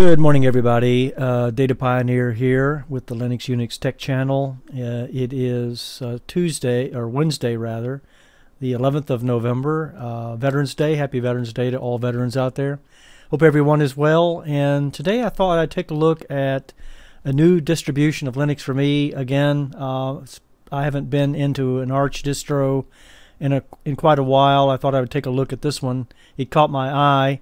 Good morning, everybody. Uh, Data Pioneer here with the Linux Unix Tech Channel. Uh, it is uh, Tuesday, or Wednesday rather, the 11th of November, uh, Veterans Day. Happy Veterans Day to all veterans out there. Hope everyone is well. And today I thought I'd take a look at a new distribution of Linux for me. Again, uh, I haven't been into an Arch distro in a in quite a while. I thought I would take a look at this one. It caught my eye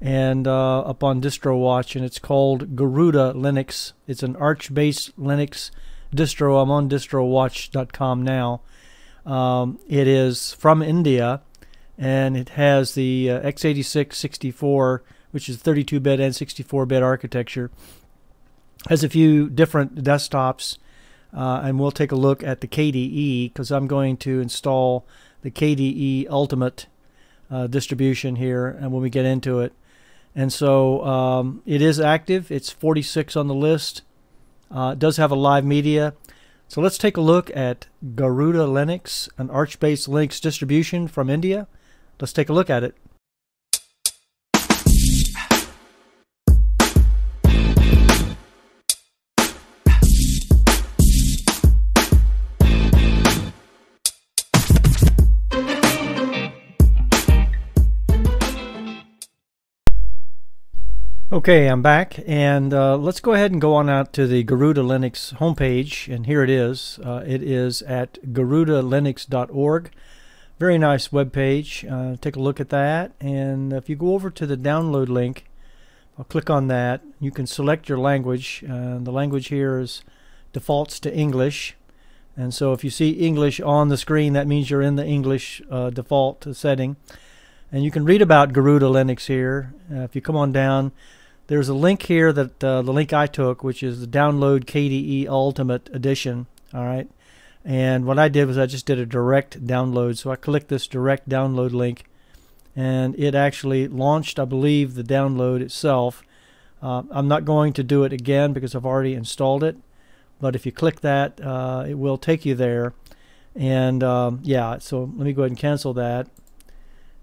and uh, up on DistroWatch, and it's called Garuda Linux. It's an Arch-based Linux distro. I'm on distrowatch.com now. Um, it is from India, and it has the uh, x86 64, which is 32-bit and 64-bit architecture. Has a few different desktops, uh, and we'll take a look at the KDE because I'm going to install the KDE Ultimate uh, distribution here, and when we get into it. And so um, it is active. It's 46 on the list. Uh, it does have a live media. So let's take a look at Garuda Linux, an Arch-based Linux distribution from India. Let's take a look at it. Okay, I'm back, and uh, let's go ahead and go on out to the Garuda Linux homepage, and here it is. Uh, it is at garudalinux.org. Very nice web page. Uh, take a look at that, and if you go over to the download link, I'll click on that. You can select your language. the language here is defaults to English, and so if you see English on the screen, that means you're in the English uh, default setting. And you can read about Garuda Linux here. Uh, if you come on down, there's a link here that uh, the link I took, which is the download KDE Ultimate Edition. All right. And what I did was I just did a direct download. So I clicked this direct download link and it actually launched, I believe, the download itself. Uh, I'm not going to do it again because I've already installed it. But if you click that, uh, it will take you there. And um, yeah, so let me go ahead and cancel that.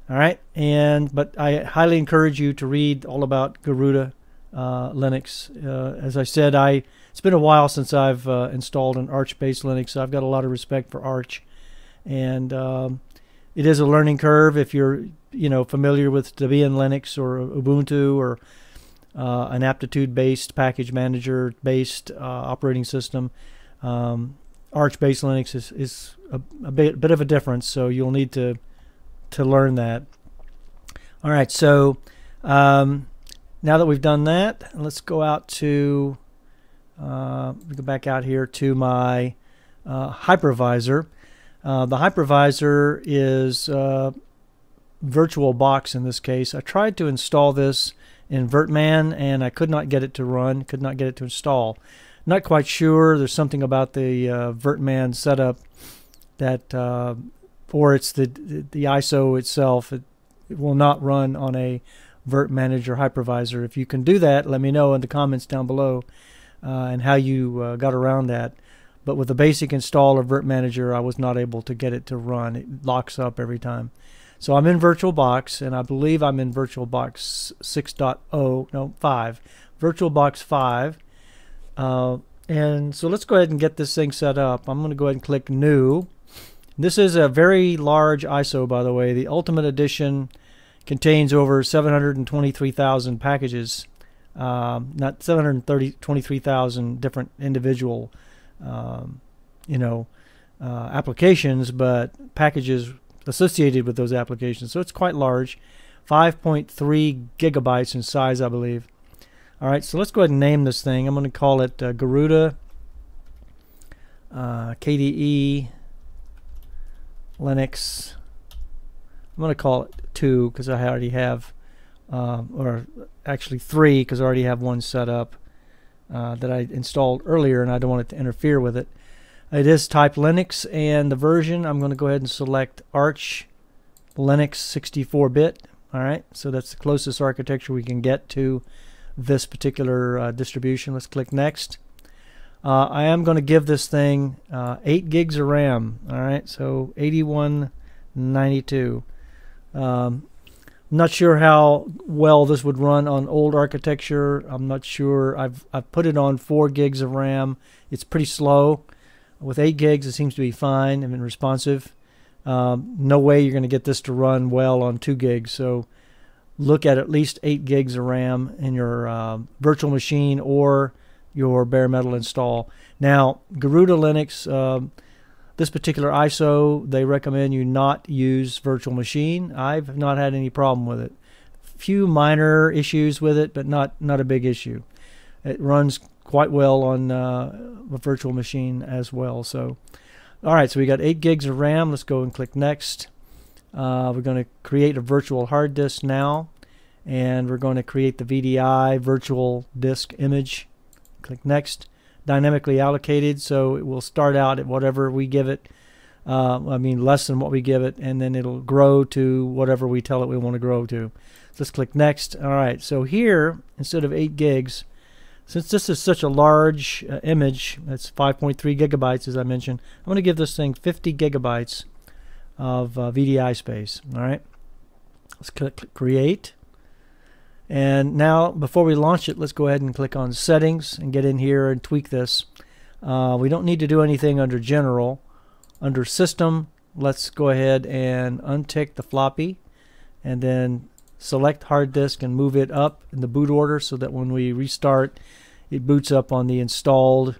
All right, and but I highly encourage you to read all about Garuda uh, Linux. Uh, as I said, I it's been a while since I've uh, installed an Arch-based Linux, so I've got a lot of respect for Arch, and um, it is a learning curve if you're you know familiar with Debian Linux or Ubuntu or uh, an aptitude-based package manager-based uh, operating system. Um, Arch-based Linux is, is a, a bit, bit of a difference, so you'll need to to learn that. All right, so um, now that we've done that, let's go out to uh, go back out here to my uh, hypervisor. Uh, the hypervisor is uh, VirtualBox in this case. I tried to install this in Virtman and I could not get it to run, could not get it to install. Not quite sure. There's something about the uh, Virtman setup that uh, or it's the the ISO itself. It, it will not run on a Virt Manager hypervisor. If you can do that, let me know in the comments down below uh, and how you uh, got around that. But with the basic install of Virt Manager, I was not able to get it to run. It locks up every time. So I'm in VirtualBox, and I believe I'm in VirtualBox 6.0, no, 5. VirtualBox 5. Uh, and so let's go ahead and get this thing set up. I'm going to go ahead and click New. This is a very large ISO, by the way. The Ultimate Edition contains over 723,000 packages, um, not 723,000 different individual, um, you know, uh, applications, but packages associated with those applications. So it's quite large, 5.3 gigabytes in size, I believe. All right, so let's go ahead and name this thing. I'm going to call it uh, Garuda uh, KDE Linux. I'm going to call it two because I already have, uh, or actually three because I already have one set up uh, that I installed earlier and I don't want it to interfere with it. It is type Linux and the version I'm going to go ahead and select Arch Linux 64-bit. All right, so that's the closest architecture we can get to this particular uh, distribution. Let's click Next. Uh, I am going to give this thing uh, 8 gigs of RAM. All right, so 8192. Um, not sure how well this would run on old architecture. I'm not sure. I've I've put it on four gigs of RAM. It's pretty slow. With eight gigs, it seems to be fine and responsive. Um, no way you're going to get this to run well on two gigs. So look at at least eight gigs of RAM in your uh, virtual machine or your bare metal install. Now, Garuda Linux. Uh, this particular ISO, they recommend you not use virtual machine. I've not had any problem with it. Few minor issues with it, but not not a big issue. It runs quite well on uh, a virtual machine as well. So, all right, so we got eight gigs of RAM. Let's go and click next. Uh, we're going to create a virtual hard disk now, and we're going to create the VDI virtual disk image. Click next dynamically allocated, so it will start out at whatever we give it. Uh, I mean, less than what we give it, and then it'll grow to whatever we tell it we want to grow to. Let's click next. All right, so here, instead of 8 gigs, since this is such a large uh, image, that's 5.3 gigabytes, as I mentioned, I'm going to give this thing 50 gigabytes of uh, VDI space. All right, let's click Create. And now, before we launch it, let's go ahead and click on Settings and get in here and tweak this. Uh, we don't need to do anything under General. Under System, let's go ahead and untick the floppy and then select hard disk and move it up in the boot order so that when we restart, it boots up on the installed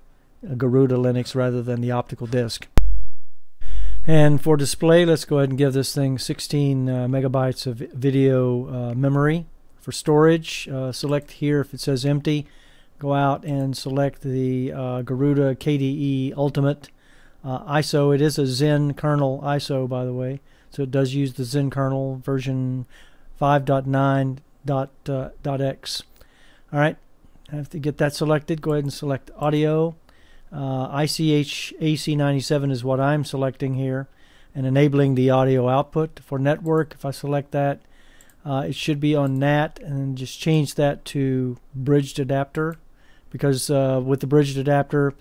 Garuda Linux rather than the optical disk. And for display, let's go ahead and give this thing 16 uh, megabytes of video uh, memory. For storage, uh, select here if it says empty. Go out and select the uh, Garuda KDE Ultimate uh, ISO. It is a Zen kernel ISO, by the way. So it does use the Zen kernel version 5.9.x. All right, I have to get that selected. Go ahead and select audio. Uh, ICH AC97 is what I'm selecting here and enabling the audio output. For network, if I select that, uh, it should be on NAT and just change that to bridged adapter because uh, with the bridged adapter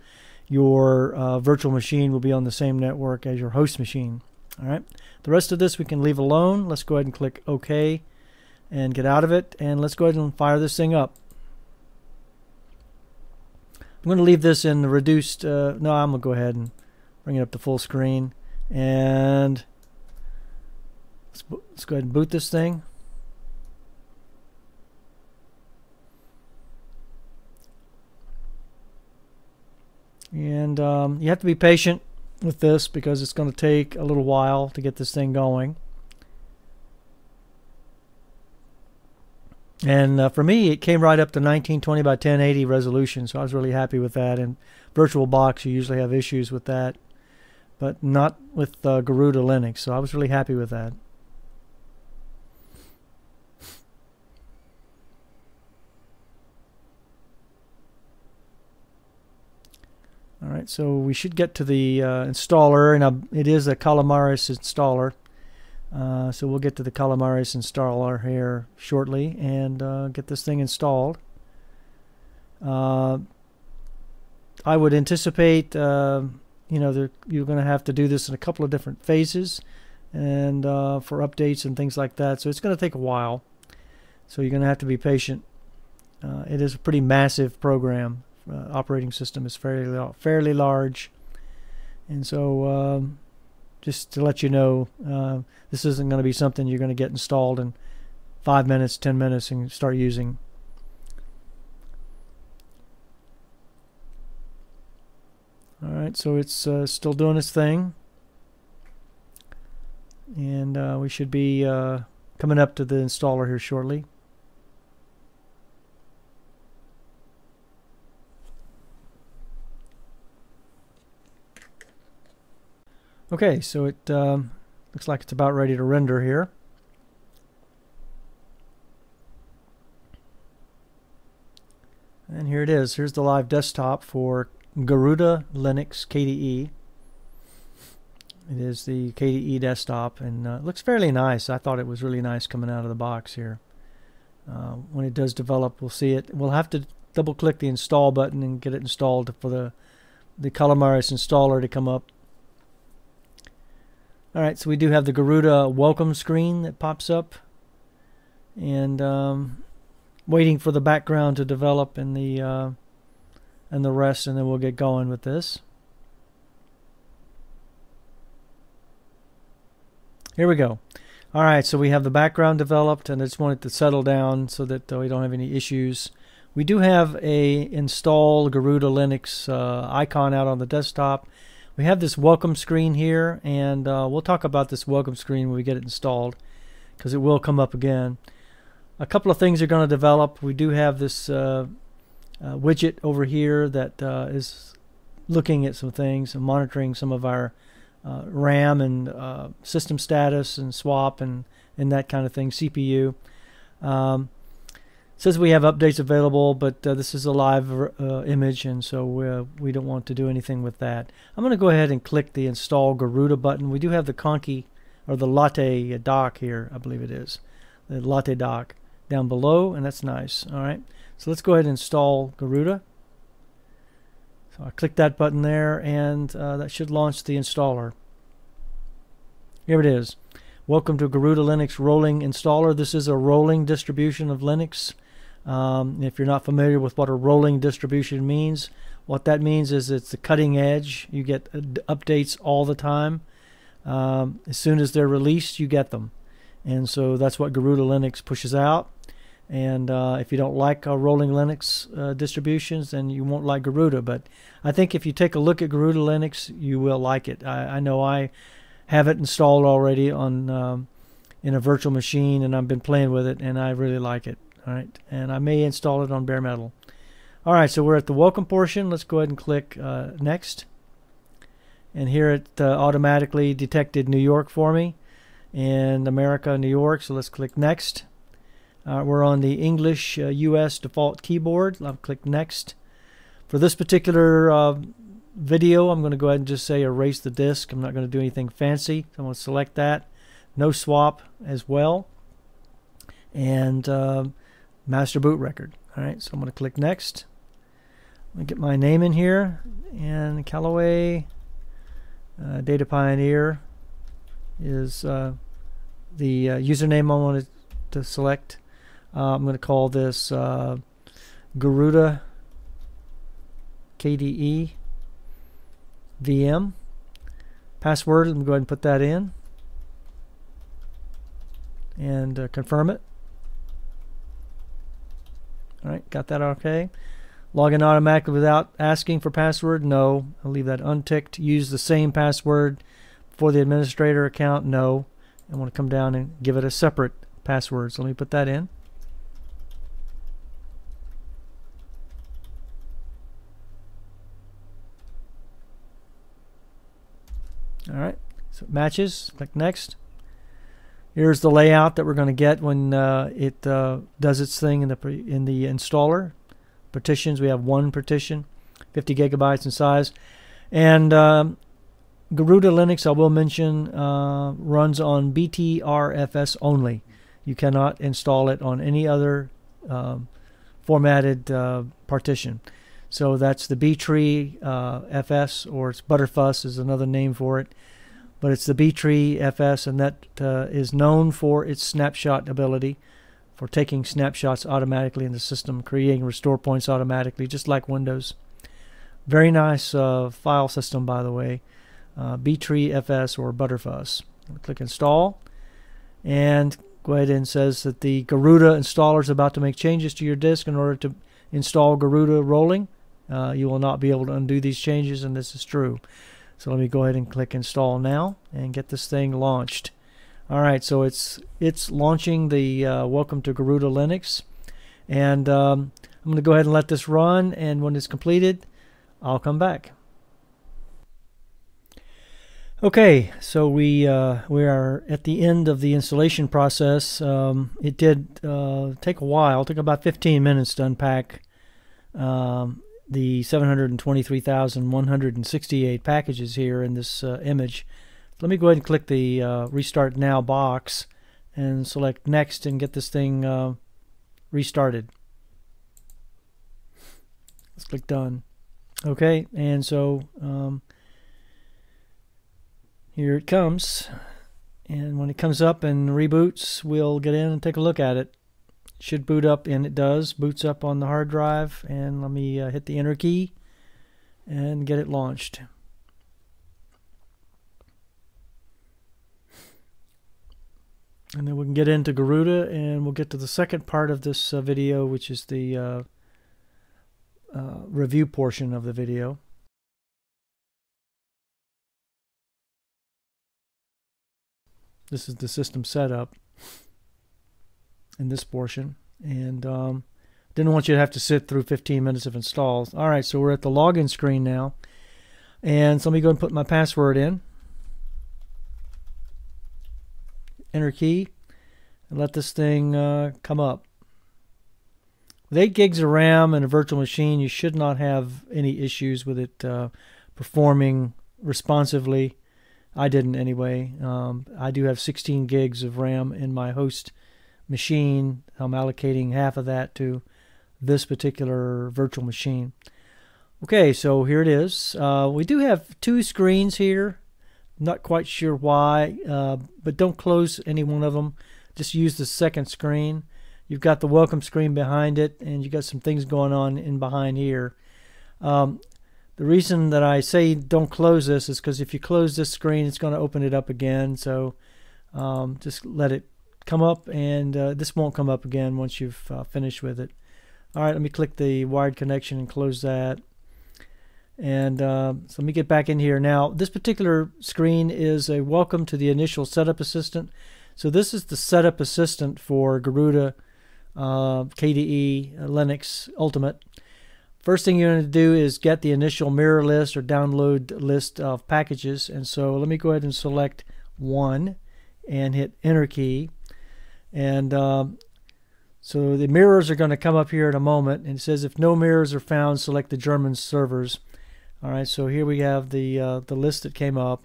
your uh, virtual machine will be on the same network as your host machine. All right. The rest of this we can leave alone. Let's go ahead and click OK and get out of it. And let's go ahead and fire this thing up. I'm going to leave this in the reduced. Uh, no, I'm going to go ahead and bring it up to full screen. And let's, let's go ahead and boot this thing. And um, you have to be patient with this because it's going to take a little while to get this thing going. And uh, for me, it came right up to 1920 by 1080 resolution, so I was really happy with that. And VirtualBox, you usually have issues with that, but not with uh, Garuda Linux, so I was really happy with that. All right, so we should get to the uh, installer, and uh, it is a Calamares installer. Uh, so we'll get to the Calamares installer here shortly and uh, get this thing installed. Uh, I would anticipate, you know, you're going to have to do this in a couple of different phases, and for updates and things like that. So it's going to take a while. So you're going to have to be patient. it is a pretty massive program uh, operating system is fairly fairly large, and so um, just to let you know, uh, this isn't going to be something you're going to get installed in five minutes, ten minutes, and start using. All right, so it's uh, still doing its thing, and uh, we should be uh, coming up to the installer here shortly. Okay, so it um, looks like it's about ready to render here. And here it is. Here's the live desktop for Garuda Linux KDE. It is the KDE desktop and uh, looks fairly nice. I thought it was really nice coming out of the box here. Uh, when it does develop, we'll see it. We'll have to double click the install button and get it installed for the the Calamares installer to come up. All right, so we do have the Garuda welcome screen that pops up. and um, waiting for the background to develop and the uh, and the rest, and then we'll get going with this. Here we go. All right, so we have the background developed, and I just want it to settle down so that uh, we don't have any issues. We do have a install Garuda Linux uh, icon out on the desktop. We have this welcome screen here, and uh, we'll talk about this welcome screen when we get it installed because it will come up again. A couple of things are going to develop. We do have this uh, uh, widget over here that uh, is looking at some things and monitoring some of our uh, RAM and uh, system status and swap and, and that kind of thing, CPU. Um, says we have updates available, but uh, this is a live uh, image, and so uh, we don't want to do anything with that. I'm going to go ahead and click the Install Garuda button. We do have the Conky, or the Latte dock here, I believe it is. The Latte dock down below, and that's nice. All right, so let's go ahead and install Garuda. So I click that button there, and uh, that should launch the installer. Here it is. Welcome to Garuda Linux Rolling Installer. This is a rolling distribution of Linux. Um, if you're not familiar with what a rolling distribution means, what that means is it's the cutting edge. You get uh, updates all the time. Um, as soon as they're released, you get them. And so that's what Garuda Linux pushes out. And uh, if you don't like uh, rolling Linux uh, distributions, then you won't like Garuda. But I think if you take a look at Garuda Linux, you will like it. I, I know I have it installed already on um, in a virtual machine, and I've been playing with it, and I really like it. All right, and I may install it on bare metal. All right, so we're at the welcome portion. Let's go ahead and click uh, next. And here it uh, automatically detected New York for me and America, New York. So let's click next. Uh, we're on the English US uh, default keyboard. I'll click next. For this particular uh, video, I'm going to go ahead and just say erase the disk. I'm not going to do anything fancy. So I'm going to select that. No swap as well. And uh, master boot record. All right, so I'm going to click next. I'm going to get my name in here. And Callaway uh, Data Pioneer is uh, the uh, username I wanted to select. Uh, I'm going to call this uh, Garuda KDE VM. Password, I'm going to go ahead and put that in and uh, confirm it. All right, got that okay. Log in automatically without asking for password? No. I'll leave that unticked. Use the same password for the administrator account? No. I want to come down and give it a separate password. So let me put that in. All right, so it matches. Click next. Here's the layout that we're going to get when uh, it uh, does its thing in the in the installer. Partitions, we have one partition, 50 gigabytes in size. And um, Garuda Linux, I will mention, uh, runs on BTRFS only. You cannot install it on any other um, formatted uh, partition. So that's the B-tree uh, FS, or it's ButterFS is another name for it but it's the B-tree FS, and that uh, is known for its snapshot ability, for taking snapshots automatically in the system, creating restore points automatically, just like Windows. Very nice uh, file system, by the way. Uh, B-tree FS or ButterFS. Click Install, and go ahead and says that the Garuda installer is about to make changes to your disk in order to install Garuda rolling. Uh, you will not be able to undo these changes, and this is true. So let me go ahead and click install now and get this thing launched. All right, so it's it's launching the uh, Welcome to Garuda Linux, and um, I'm going to go ahead and let this run. And when it's completed, I'll come back. Okay, so we uh, we are at the end of the installation process. Um, it did uh, take a while. It took about 15 minutes to unpack um, the 723,168 packages here in this uh, image. Let me go ahead and click the uh, Restart Now box and select Next and get this thing uh, restarted. Let's click Done. Okay, and so um, here it comes. And when it comes up and reboots, we'll get in and take a look at it. Should boot up, and it does. Boots up on the hard drive, and let me uh, hit the enter key and get it launched. And then we can get into Garuda, and we'll get to the second part of this uh, video, which is the uh, uh, review portion of the video. This is the system setup in this portion. And um, didn't want you to have to sit through 15 minutes of installs. All right, so we're at the login screen now. And so let me go and put my password in. Enter key. And let this thing uh, come up. With 8 gigs of RAM and a virtual machine, you should not have any issues with it uh, performing responsively. I didn't anyway. Um, I do have 16 gigs of RAM in my host machine. I'm allocating half of that to this particular virtual machine. Okay, so here it is. Uh, we do have two screens here. Not quite sure why, uh, but don't close any one of them. Just use the second screen. You've got the welcome screen behind it, and you got some things going on in behind here. Um, the reason that I say don't close this is because if you close this screen, it's going to open it up again. So um, just let it come up, and uh, this won't come up again once you've uh, finished with it. All right, let me click the wired connection and close that. And uh, so let me get back in here. Now, this particular screen is a welcome to the initial setup assistant. So this is the setup assistant for Garuda uh, KDE uh, Linux Ultimate. First thing you're going to do is get the initial mirror list or download list of packages. And so let me go ahead and select one and hit enter key. And um, so the mirrors are going to come up here in a moment. And it says if no mirrors are found, select the German servers. All right, so here we have the uh, the list that came up.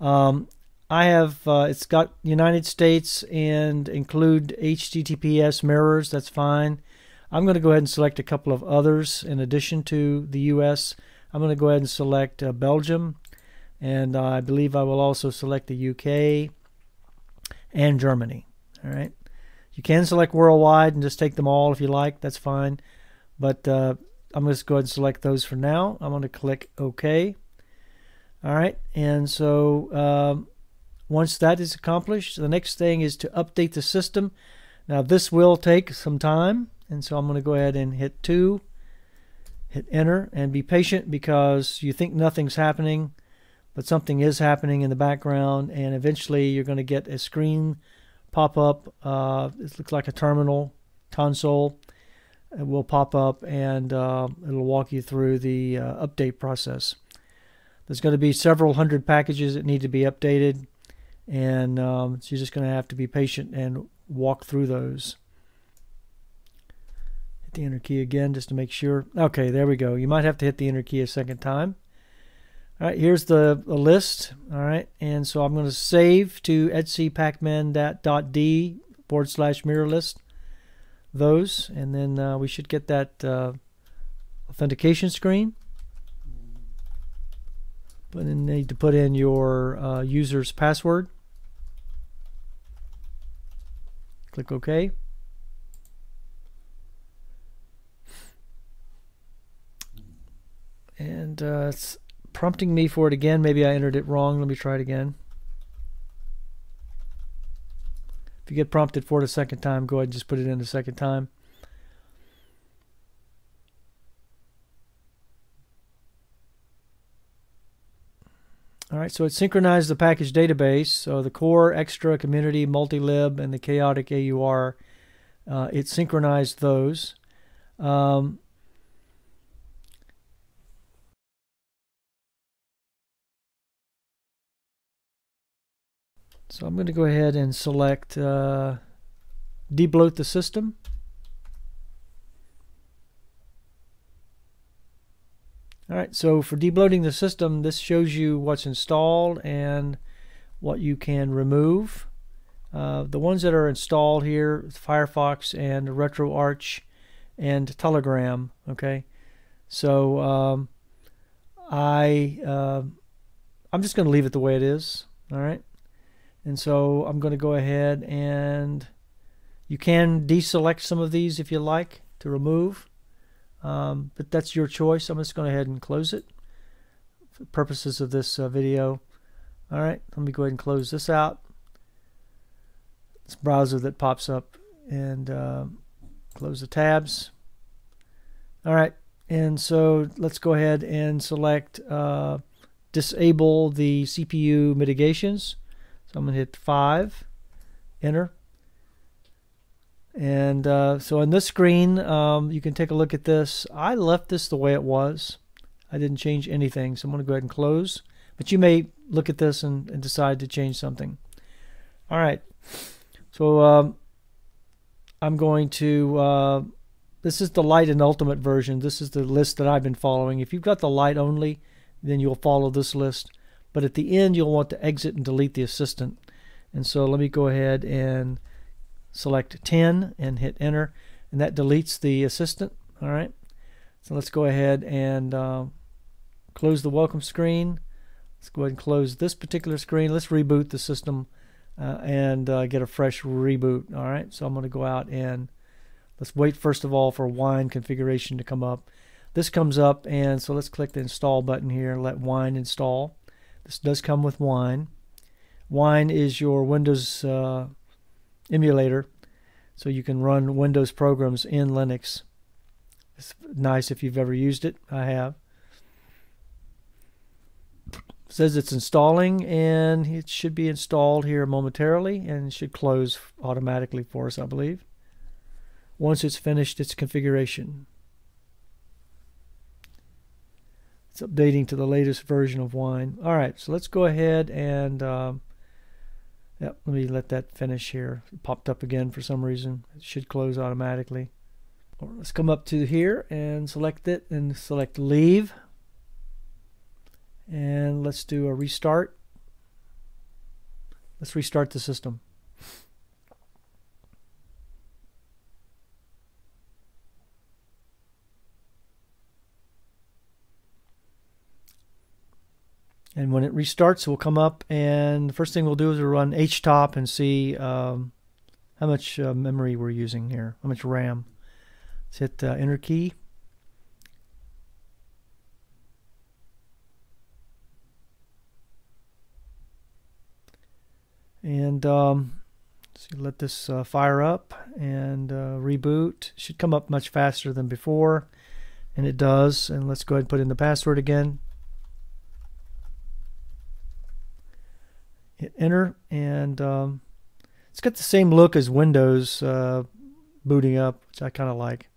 Um, I have uh, it's got United States and include HTTPS mirrors. That's fine. I'm going to go ahead and select a couple of others in addition to the U.S. I'm going to go ahead and select uh, Belgium, and I believe I will also select the UK and Germany. All right. You can select worldwide and just take them all if you like. That's fine. But uh, I'm going to go ahead and select those for now. I'm going to click OK. All right. And so um, once that is accomplished, the next thing is to update the system. Now this will take some time. And so I'm going to go ahead and hit 2. Hit enter and be patient because you think nothing's happening, but something is happening in the background. And eventually you're going to get a screen pop up. Uh, it looks like a terminal console. It will pop up and uh, it'll walk you through the uh, update process. There's going to be several hundred packages that need to be updated, and um, so you're just going to have to be patient and walk through those. Hit the enter key again just to make sure. Okay, there we go. You might have to hit the enter key a second time. All right, here's the, the list. All right, and so I'm going to save to etcpacman.d forward slash mirror list those, and then uh, we should get that uh, authentication screen. But then need to put in your uh, user's password. Click OK. And uh, it's prompting me for it again. Maybe I entered it wrong. Let me try it again. If you get prompted for it a second time, go ahead and just put it in a second time. All right, so it synchronized the package database. So the core, extra, community, multilib, and the chaotic AUR. Uh, it synchronized those. Um, So I'm going to go ahead and select uh, debloat the system. All right, so for debloating the system, this shows you what's installed and what you can remove. Uh, the ones that are installed here, Firefox and RetroArch and Telegram, okay? So um, I, uh, I'm just going to leave it the way it is, all right? And so I'm going to go ahead and You can deselect some of these if you like to remove, um, but that's your choice. I'm just going ahead and close it for purposes of this uh, video. All right, let me go ahead and close this out. This browser that pops up and uh, close the tabs. All right, and so let's go ahead and select uh, disable the CPU mitigations. So I'm going to hit 5, enter. And uh, so on this screen, um, you can take a look at this. I left this the way it was. I didn't change anything, so I'm going to go ahead and close. But you may look at this and, and decide to change something. All right. So um, I'm going to, uh, this is the light and ultimate version. This is the list that I've been following. If you've got the light only, then you'll follow this list. But at the end, you'll want to exit and delete the assistant. And so let me go ahead and select 10 and hit enter. And that deletes the assistant. All right. So let's go ahead and uh, close the welcome screen. Let's go ahead and close this particular screen. Let's reboot the system uh, and uh, get a fresh reboot. All right. So I'm going to go out and let's wait first of all for wine configuration to come up. This comes up and so let's click the install button here. and Let wine install. This does come with Wine. Wine is your Windows uh, emulator, so you can run Windows programs in Linux. It's nice if you've ever used it. I have. It says it's installing, and it should be installed here momentarily, and should close automatically for us, I believe. Once it's finished its configuration. It's updating to the latest version of Wine. All right, so let's go ahead and um, yep, let me let that finish here. It popped up again for some reason. It should close automatically. let's come up to here and select it and select Leave. And let's do a restart. Let's restart the system. And when it restarts, we'll come up and the first thing we'll do is we'll run htop and see um, how much uh, memory we're using here, how much RAM. Let's hit uh, enter key. And um, so let this uh, fire up and uh, reboot. Should come up much faster than before, and it does. And let's go ahead and put in the password again. Hit enter and um, it's got the same look as Windows uh, booting up which I kind of like.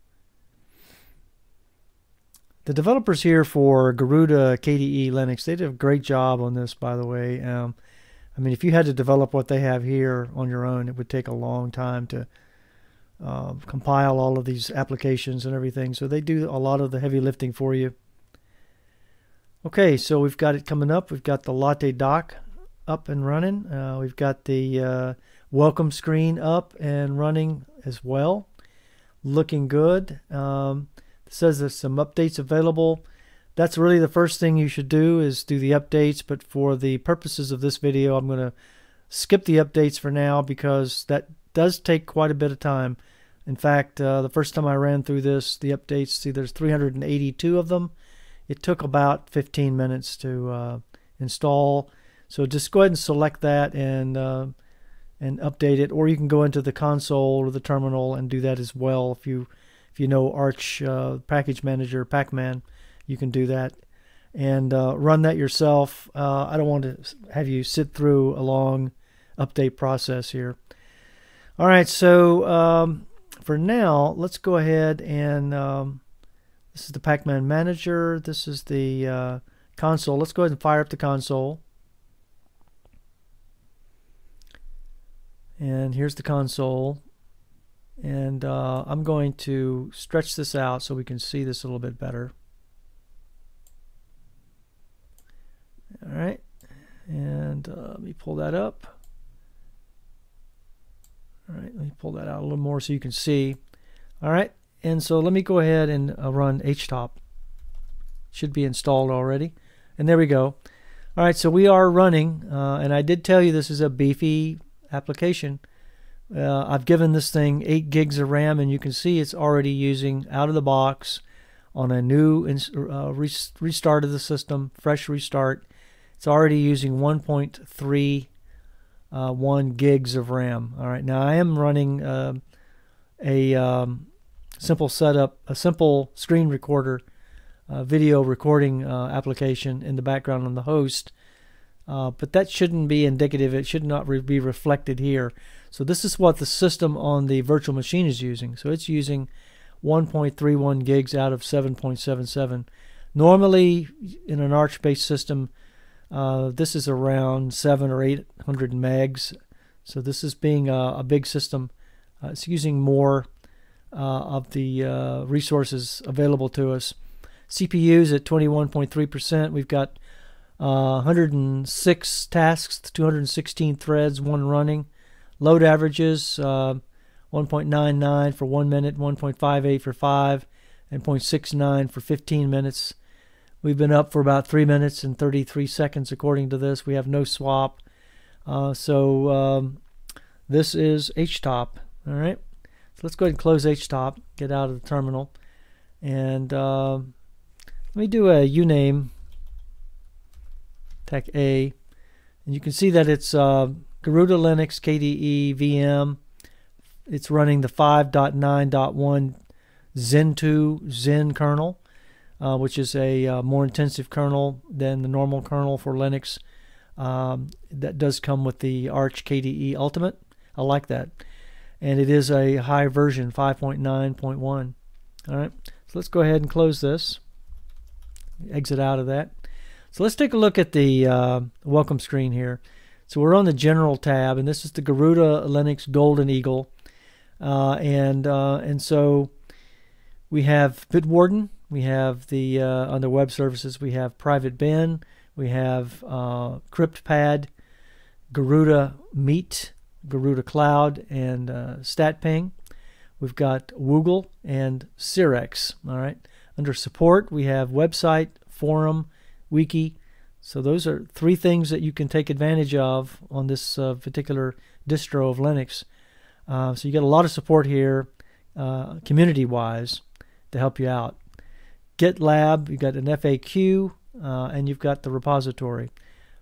The developers here for Garuda KDE Linux they did a great job on this by the way. Um, I mean if you had to develop what they have here on your own it would take a long time to uh, compile all of these applications and everything so they do a lot of the heavy lifting for you. Okay, so we've got it coming up. We've got the Latte dock up and running. Uh, we've got the uh, welcome screen up and running as well. Looking good. Um, says there's some updates available. That's really the first thing you should do is do the updates. But for the purposes of this video, I'm going to skip the updates for now because that does take quite a bit of time. In fact, uh, the first time I ran through this, the updates, see there's 382 of them. It took about 15 minutes to uh, install so just go ahead and select that and uh, and update it, or you can go into the console or the terminal and do that as well. If you if you know Arch uh, Package Manager, Pacman, you can do that and uh, run that yourself. Uh, I don't want to have you sit through a long update process here. All right, so um, for now, let's go ahead and um, this is the Pacman Manager. This is the uh, console. Let's go ahead and fire up the console. And here's the console. And uh, I'm going to stretch this out so we can see this a little bit better. All right. And uh, let me pull that up. All right, let me pull that out a little more so you can see. All right, and so let me go ahead and uh, run htop. Should be installed already. And there we go. All right, so we are running, uh, and I did tell you this is a beefy application. Uh, I've given this thing 8 gigs of RAM, and you can see it's already using out of the box on a new uh, restart of the system, fresh restart. It's already using 1.31 uh, gigs of RAM. All right, now I am running uh, a um, simple setup, a simple screen recorder, uh, video recording uh, application in the background on the host. Uh, but that shouldn't be indicative. It should not re be reflected here. So this is what the system on the virtual machine is using. So it's using 1.31 gigs out of 7.77. Normally, in an Arch-based system, uh, this is around seven or 800 megs. So this is being a, a big system. Uh, it's using more uh, of the uh, resources available to us. CPUs at 21.3%. We've got uh, 106 tasks, 216 threads, one running. Load averages uh, 1.99 for one minute, 1.58 for five, and 0.69 for 15 minutes. We've been up for about three minutes and 33 seconds according to this. We have no swap. Uh, so um, this is HTOP. All right. So let's go ahead and close HTOP, get out of the terminal. And uh, let me do a uname, tech A. And you can see that it's uh, Garuda Linux KDE VM. It's running the 5.9.1 Zen2 Zen kernel, uh, which is a uh, more intensive kernel than the normal kernel for Linux. Um, that does come with the Arch KDE Ultimate. I like that and it is a high version 5.9.1 all right so let's go ahead and close this exit out of that so let's take a look at the uh, welcome screen here so we're on the general tab and this is the Garuda Linux Golden Eagle uh, and uh, and so we have Bitwarden we have the uh, on the web services we have PrivateBin we have uh, CryptPad Garuda Meet Garuda Cloud and uh, StatPing. We've got Whoogle and Searx. All right. Under support, we have website, forum, wiki. So those are three things that you can take advantage of on this uh, particular distro of Linux. Uh, so you get a lot of support here, uh, community-wise, to help you out. GitLab, you've got an FAQ, uh, and you've got the repository.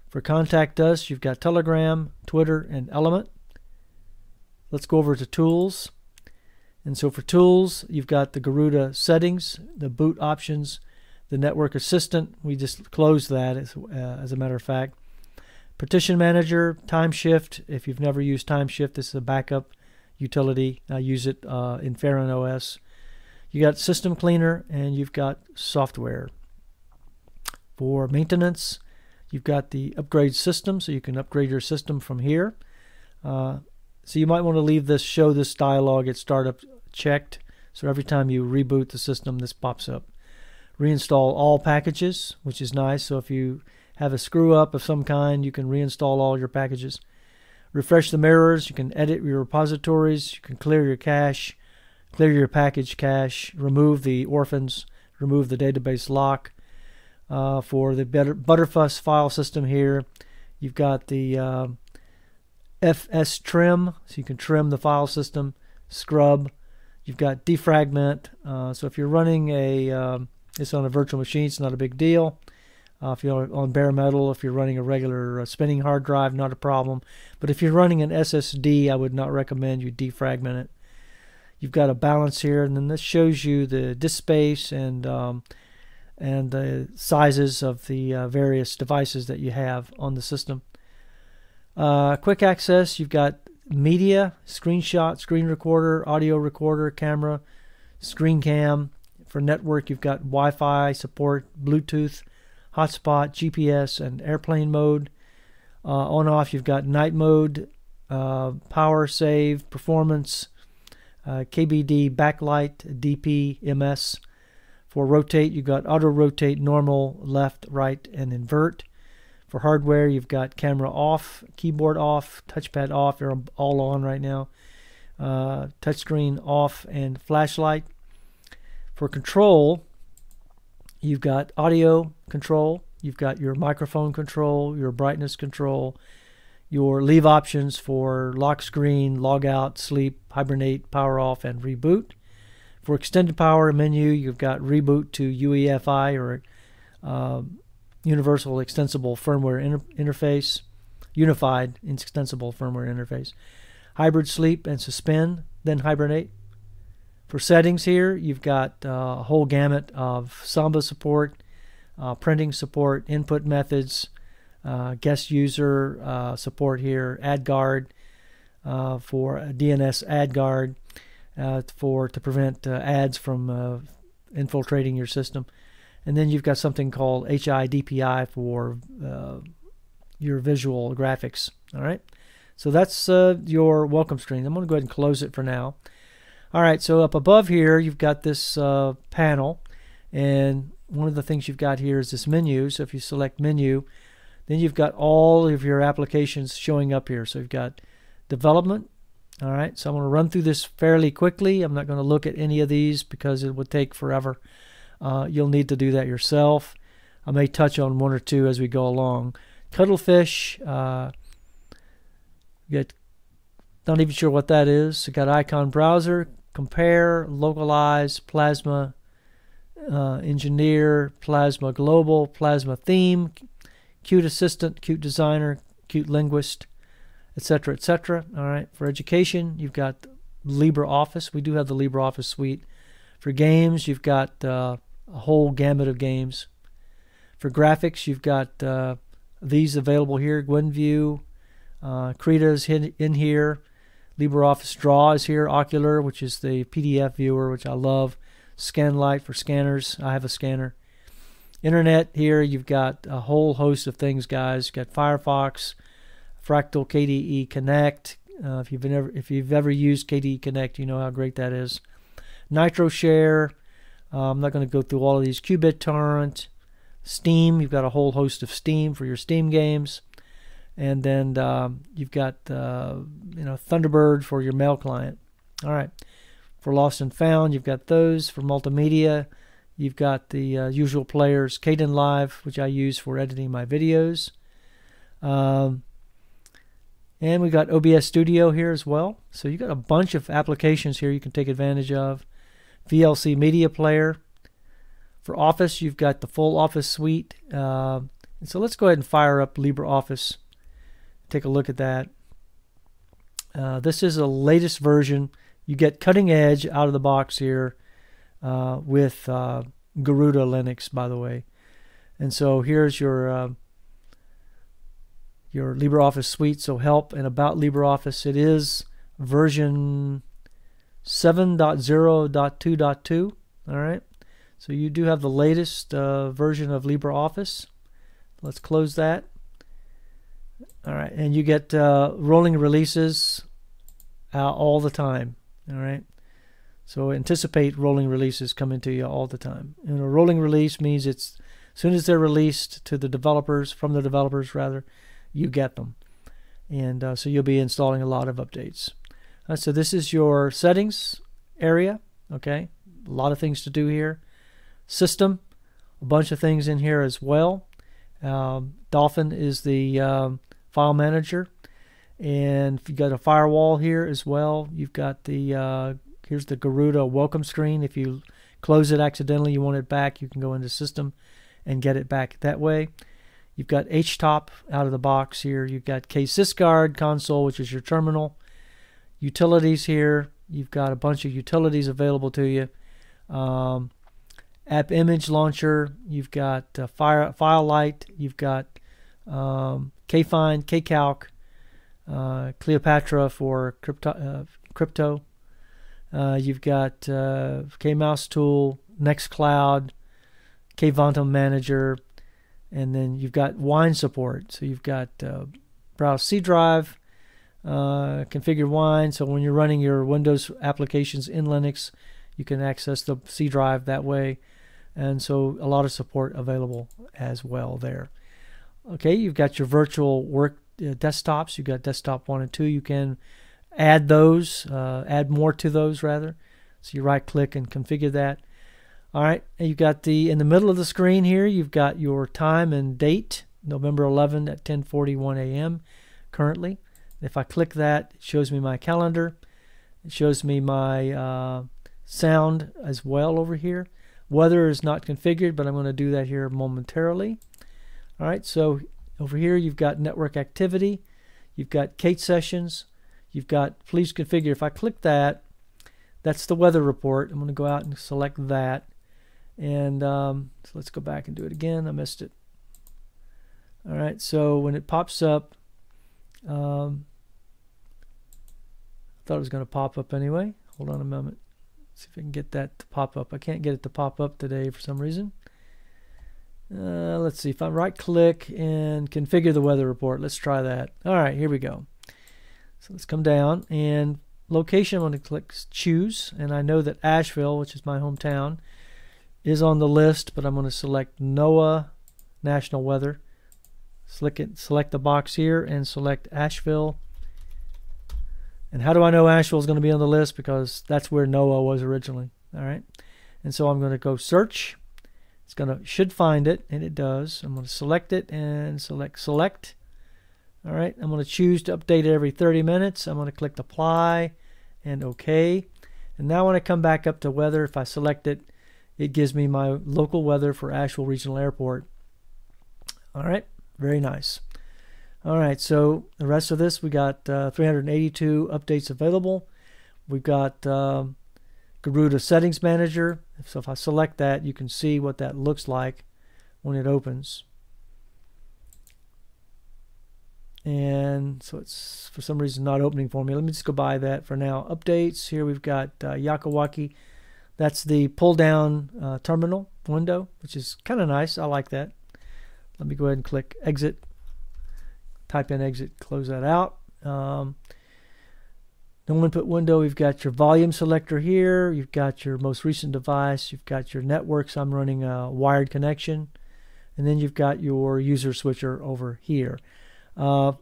For contact us, you've got Telegram, Twitter, and Element. Let's go over to Tools. And so for Tools, you've got the Garuda settings, the boot options, the Network Assistant. We just closed that as, uh, as a matter of fact. Partition Manager, Time Shift. If you've never used Time Shift, this is a backup utility. I use it uh, in Feren OS. You got System Cleaner and you've got software. For maintenance, you've got the upgrade system, so you can upgrade your system from here. Uh, so you might want to leave this show this dialog at startup checked. So every time you reboot the system, this pops up. Reinstall all packages, which is nice. So if you have a screw up of some kind, you can reinstall all your packages. Refresh the mirrors. You can edit your repositories. You can clear your cache, clear your package cache, remove the orphans, remove the database lock. Uh, for the Btrfs file system here, you've got the uh, FS trim, so you can trim the file system, scrub. You've got defragment. Uh, so if you're running a, um, it's on a virtual machine, it's not a big deal. Uh, if you're on bare metal, if you're running a regular uh, spinning hard drive, not a problem. But if you're running an SSD, I would not recommend you defragment it. You've got a balance here, and then this shows you the disk space and um, and the sizes of the uh, various devices that you have on the system. Uh, quick access, you've got media, screenshot, screen recorder, audio recorder, camera, screen cam. For network, you've got Wi Fi support, Bluetooth, hotspot, GPS, and airplane mode. Uh, on off, you've got night mode, uh, power save, performance, uh, KBD backlight, DPMS. For rotate, you've got auto rotate, normal, left, right, and invert. For hardware, you've got camera off, keyboard off, touchpad off. They're all on right now. Uh, touchscreen off and flashlight. For control, you've got audio control. You've got your microphone control, your brightness control. your leave options for lock screen, log out, sleep, hibernate, power off, and reboot. For extended power menu, you've got reboot to UEFI or uh, Universal Extensible Firmware inter- Interface, Unified Extensible Firmware Interface, hybrid sleep and suspend, then hibernate. For settings here, you've got uh, a whole gamut of Samba support, uh, printing support, input methods, uh, guest user uh, support here, AdGuard uh, for DNS AdGuard uh, for to prevent ads from infiltrating your system, and then you've got something called HIDPI for your visual graphics. All right, so that's your welcome screen. I'm going to go ahead and close it for now. All right, so up above here, you've got this uh, panel, and one of the things you've got here is this menu. So if you select menu, then you've got all of your applications showing up here. So you've got development. All right, so I'm going to run through this fairly quickly. I'm not going to look at any of these because it would take forever. Uh, you'll need to do that yourself. I may touch on one or two as we go along. Cuttlefish, uh, get not even sure what that is. You got icon browser, compare, localize, plasma, uh, engineer, plasma global, plasma theme, Qt Assistant, Qt Designer, Qt Linguist, etc., etc. All right. For education, you've got LibreOffice. We do have the LibreOffice suite. For games, you've got uh, a whole gamut of games. For graphics, you've got uh, these available here. Gwenview, uh, Krita is in, in here. LibreOffice Draw is here. Okular, which is the PDF viewer, which I love. Skanlite for scanners. I have a scanner. Internet here, you've got a whole host of things, guys. You've got Firefox, Fractal KDE Connect. Uh, if you've ever if you've ever used KDE Connect, you know how great that is. NitroShare. Uh, I'm not going to go through all of these. qBittorrent, Steam. You've got a whole host of Steam for your Steam games, and then um, you've got uh, you know Thunderbird for your mail client. All right. For Lost and Found, you've got those. For multimedia, You've got the uh, usual players, Caden Kdenlive, which I use for editing my videos. Um, and we've got OBS Studio here as well. So you've got a bunch of applications here you can take advantage of. VLC Media Player. For Office, you've got the full Office suite. Uh, so let's go ahead and fire up LibreOffice. Take a look at that. Uh, this is the latest version. You get cutting edge out of the box here uh, with uh, Garuda Linux, by the way. And so here's your uh, your LibreOffice suite. So help and about LibreOffice. It is version 7.0.2.2. All right. So you do have the latest uh, version of LibreOffice. Let's close that. All right, and you get uh, rolling releases uh, all the time. All right. So anticipate rolling releases coming to you all the time. And a rolling release means it's as soon as they're released to the developers, from the developers rather, you get them. And uh, so you'll be installing a lot of updates. Uh, so this is your settings area. Okay, a lot of things to do here. System, a bunch of things in here as well. Um, Dolphin is the um, file manager. And if you've got a firewall here as well. You've got the uh, Here's the Garuda welcome screen. If you close it accidentally, you want it back, you can go into system and get it back that way. You've got HTOP out of the box here. You've got KSysGuard Konsole, which is your terminal. Utilities here. You've got a bunch of utilities available to you. Um, app image launcher. You've got uh, Fire, FileLight. You've got um, KCalc, uh, Kleopatra for crypto, uh, crypto uh, you've got uh, KMouseTool, Nextcloud, Kvantum Manager, and then you've got Wine support. So you've got uh, Browse C Drive, uh, configure Wine. So when you're running your Windows applications in Linux, you can access the C Drive that way. And so a lot of support available as well there. Okay, you've got your virtual work uh, desktops. You've got desktop one and two. You can add those, uh, add more to those rather. So you right click and configure that. All right, and you've got the in the middle of the screen here. You've got your time and date, November 11 at 10:41 a.m. currently. If I click that, it shows me my calendar. It shows me my uh, sound as well over here. Weather is not configured, but I'm going to do that here momentarily. All right, so over here you've got network activity, you've got Kate sessions, you've got please configure. If I click that, that's the weather report. I'm going to go out and select that. And um, so let's go back and do it again. I missed it. All right, so when it pops up, um, I thought it was going to pop up anyway. Hold on a moment. See if I can get that to pop up. I can't get it to pop up today for some reason. Uh, let's see if I right click and configure the weather report. Let's try that. All right, here we go. So let's come down and location. I'm going to click choose, and I know that Asheville, which is my hometown, is on the list, but I'm going to select NOAA National Weather. Select it, select the box here and select Asheville and how do I know Asheville is going to be on the list? Because that's where NOAA was originally. All right. And so I'm going to go search. It's going to should find it, and it does. I'm to select it and select select. All right. I'm to choose to update it every 30 minutes. I'm to click apply and OK. And now when I come back up to weather, if I select it, it gives me my local weather for Asheville Regional Airport. All right. Very nice. All right, so the rest of this, we got uh, 382 updates available. We've got uh, Garuda Settings Manager. So if I select that, you can see what that looks like when it opens. And so it's for some reason not opening for me. Let me just go by that for now. Updates, here we've got uh, Yakuake. That's the pull down uh, terminal window, which is kind of nice. I like that. Let me go ahead and click exit type in exit, close that out. Um, no input window, we've got your volume selector here. You've got your most recent device. You've got your networks. I'm running a wired connection. And then you've got your user switcher over here. Uh,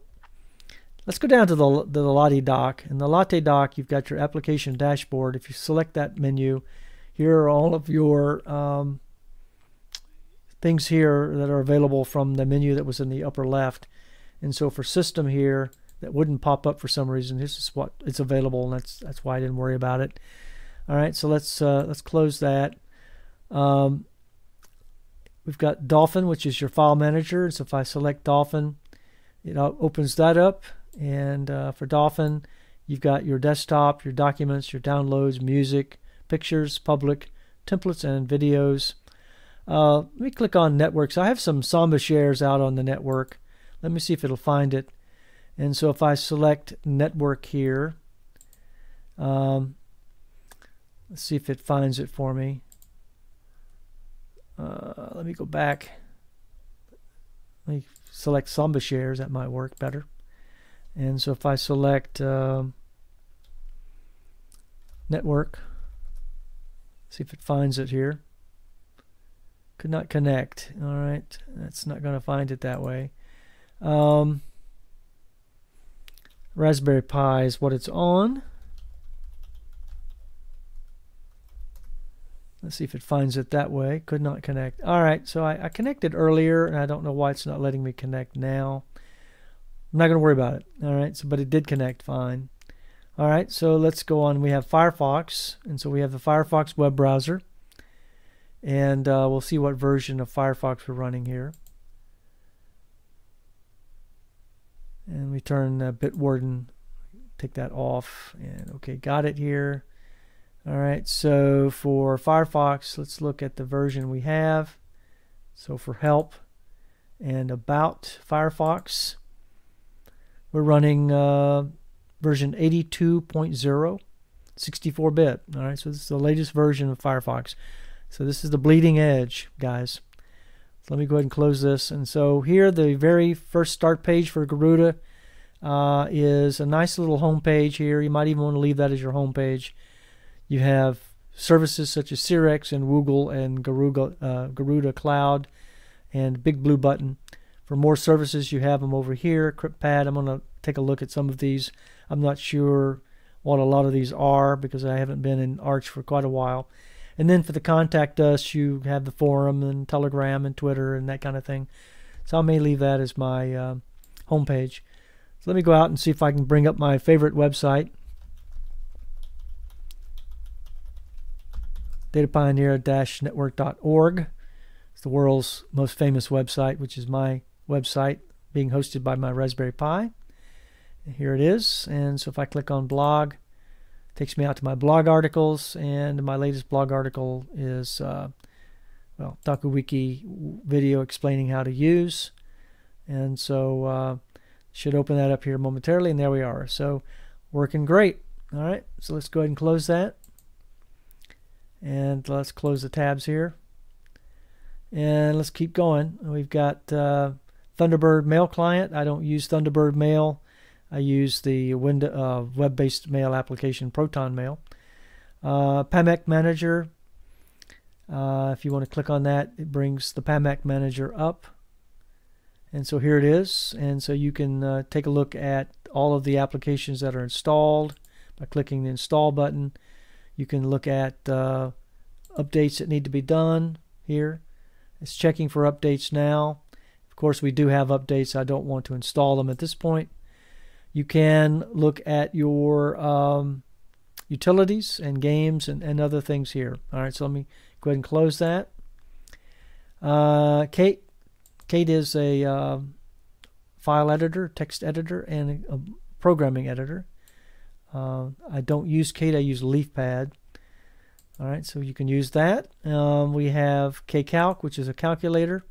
let's go down to the, the, the Latte dock. In the Latte dock, you've got your application dashboard. If you select that menu, here are all of your um, things here that are available from the menu that was in the upper left. And so for system here, that wouldn't pop up for some reason. This is what it's available, and that's that's why I didn't worry about it. All right, so let's uh, let's close that. Um, we've got Dolphin, which is your file manager. So if I select Dolphin, it opens that up. And uh, for Dolphin, you've got your desktop, your documents, your downloads, music, pictures, public, templates, and videos. Uh, let me click on networks. I have some Samba shares out on the network. Let me see if it'll find it. And so if I select network here, um, let's see if it finds it for me. Uh, let me go back. Let me select Samba shares. That might work better. And so if I select uh, network, see if it finds it here. Could not connect. All right, that's not going to find it that way. Um, Raspberry Pi is what it's on. Let's see if it finds it that way. Could not connect. All right, so I, I connected earlier, and I don't know why it's not letting me connect now. I'm not going to worry about it. All right, so but it did connect fine. All right, so let's go on. We have Firefox, and so we have the Firefox web browser, and uh, we'll see what version of Firefox we're running here. And we turn Bitwarden take that off and okay got it here. All right so for Firefox let's look at the version we have. So for help and about Firefox we're running uh, version 82.0 64-bit all right so this is the latest version of Firefox. So this is the bleeding edge guys so let me go ahead and close this. And so here, the very first start page for Garuda uh, is a nice little home page here. You might even want to leave that as your home page. You have services such as Searx and Whoogle and Garuda, uh, Garuda Cloud and Big Blue Button. For more services, you have them over here. CryptPad, I'm going to take a look at some of these. I'm not sure what a lot of these are because I haven't been in Arch for quite a while. And then for the contact us, you have the forum and Telegram and Twitter and that kind of thing. So I may leave that as my uh, homepage. So let me go out and see if I can bring up my favorite website. datapioneer-network.org. It's the world's most famous website, which is my website being hosted by my Raspberry Pi. Here it is. And so if I click on blog, takes me out to my blog articles. And my latest blog article is, uh, well, DokuWiki video explaining how to use. And so uh, should open that up here momentarily. And there we are. So working great. All right. So let's go ahead and close that. And let's close the tabs here. And let's keep going. We've got uh, Thunderbird Mail Client. I don't use Thunderbird Mail. I use the window, uh, web-based mail application Proton Mail. Uh, PAMAC Manager. Uh, if you want to click on that, it brings the PAMAC Manager up. And so here it is. And so you can uh, take a look at all of the applications that are installed by clicking the Install button. You can look at uh, updates that need to be done here. It's checking for updates now. Of course, we do have updates. I don't want to install them at this point. You can look at your um, utilities and games and, and other things here. All right, so let me go ahead and close that. Uh, Kate, Kate is a uh, file editor, text editor, and a, programming editor. Uh, I don't use Kate, I use LeafPad. All right, so you can use that. Um, we have KCalc, which is a calculator.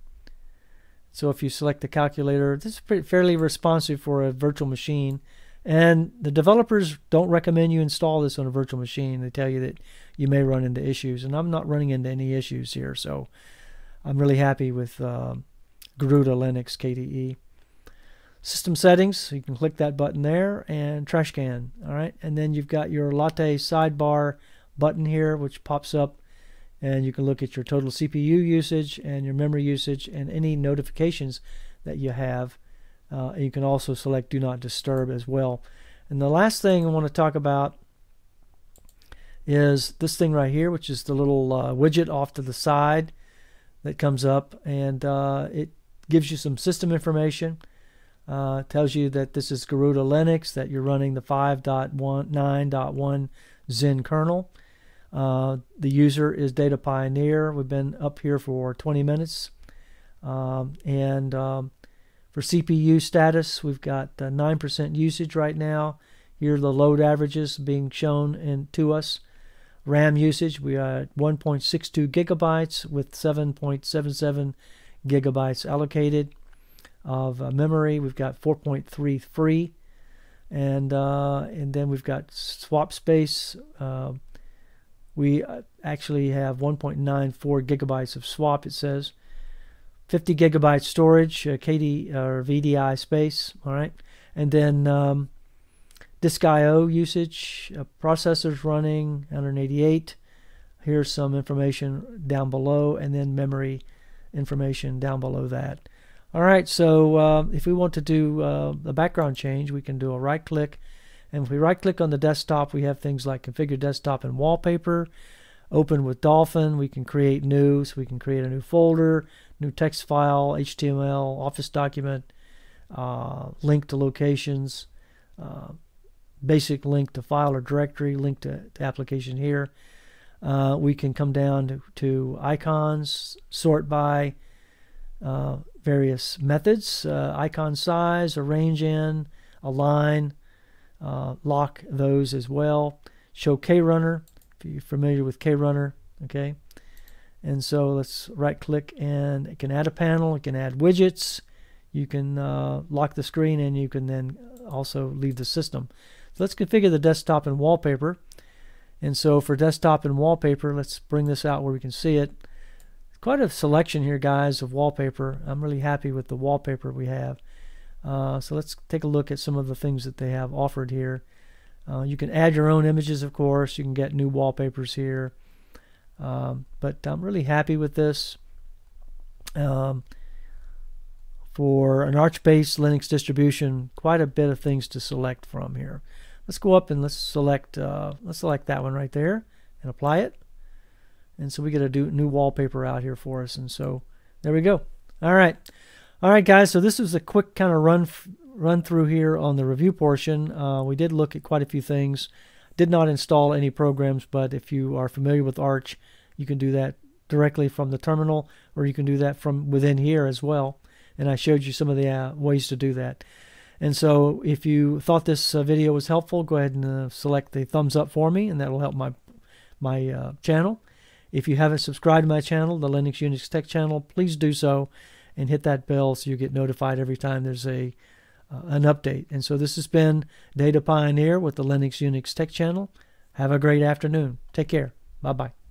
So if you select the calculator, this is pretty, fairly responsive for a virtual machine. And the developers don't recommend you install this on a virtual machine. They tell you that you may run into issues. And I'm not running into any issues here. So I'm really happy with uh, Garuda Linux KDE. System settings, you can click that button there and trash can. All right, and then you've got your latte sidebar button here, which pops up, and you can look at your total CPU usage and your memory usage and any notifications that you have. Uh, you can also select Do Not Disturb as well. And the last thing I want to talk about is this thing right here, which is the little uh, widget off to the side that comes up, and uh, it gives you some system information uh, tells you that this is Garuda Linux, that you're running the 5.9.1 Zen kernel. Uh, the user is Data Pioneer. We've been up here for 20 minutes. Um, and um, for CPU status, we've got 9% uh, usage right now. Here are the load averages being shown in, to us. RAM usage, we are at 1.62 gigabytes with 7.77 gigabytes allocated of uh, memory. We've got 4.3 free, and uh, and then we've got swap space. We uh, actually have 1.94 gigabytes of swap. It says 50 gigabyte storage, uh, KD or VDI space. All right, and then um, disk I/O usage, uh, processors running 188. Here's some information down below, and then memory information down below that. All right, so uh, if we want to do uh, a background change, we can do a right click. And if we right click on the desktop, we have things like configure desktop and wallpaper. Open with Dolphin, we can create new, so we can create a new folder, new text file, HTML, Office document, uh, link to locations, uh, basic link to file or directory, link to, to application here. Uh, we can come down to, to icons, sort by, uh, various methods, uh, icon size, arrange in, align, uh, lock those as well. Show KRunner, if you're familiar with KRunner, okay? And so let's right click and it can add a panel, it can add widgets, you can uh, lock the screen and you can then also leave the system. So let's configure the desktop and wallpaper. And so for desktop and wallpaper, let's bring this out where we can see it quite a selection here, guys, of wallpaper. I'm really happy with the wallpaper we have. Uh, so let's take a look at some of the things that they have offered here. Uh, you can add your own images, of course. You can get new wallpapers here. Um, but I'm really happy with this. Um, for an Arch-based Linux distribution, quite a bit of things to select from here. Let's go up and let's select uh, let's select that one right there and apply it. And so we get a new wallpaper out here for us. And so there we go. All right. All right, guys. So this was a quick kind of run run through here on the review portion. Uh, we did look at quite a few things. Did not install any programs, but if you are familiar with Arch, you can do that directly from the terminal, or you can do that from within here as well. And I showed you some of the uh, ways to do that. And so, if you thought this uh, video was helpful, go ahead and uh, select the thumbs up for me, and that will help my my uh, channel. If you haven't subscribed to my channel, the Linux Unix Tech channel, please do so, and hit that bell so you get notified every time there's a uh, an update. And so, this has been Data Pioneer with the Linux Unix Tech channel. Have a great afternoon. Take care. Bye bye.